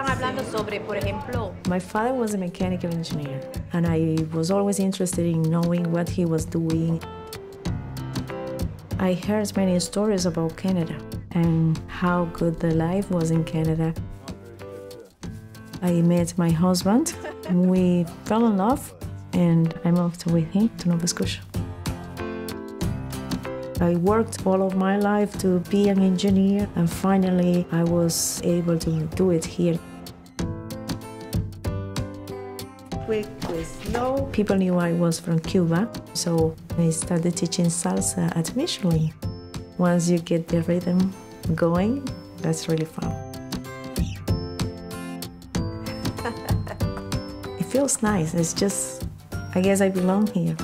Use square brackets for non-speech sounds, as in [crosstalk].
están hablando sobre, por ejemplo, My father was a mechanical engineer, and I was always interested in knowing what he was doing. I heard many stories about Canada and how good the life was in Canada. I met my husband, we fell in love, and I moved with him to Nova Scotia. I worked all of my life to be an engineer, and finally I was able to do it here. Quickly, slow. People knew I was from Cuba, so I started teaching salsa at Michelin. Once you get the rhythm going, that's really fun. [laughs] it feels nice. It's just, I guess I belong here.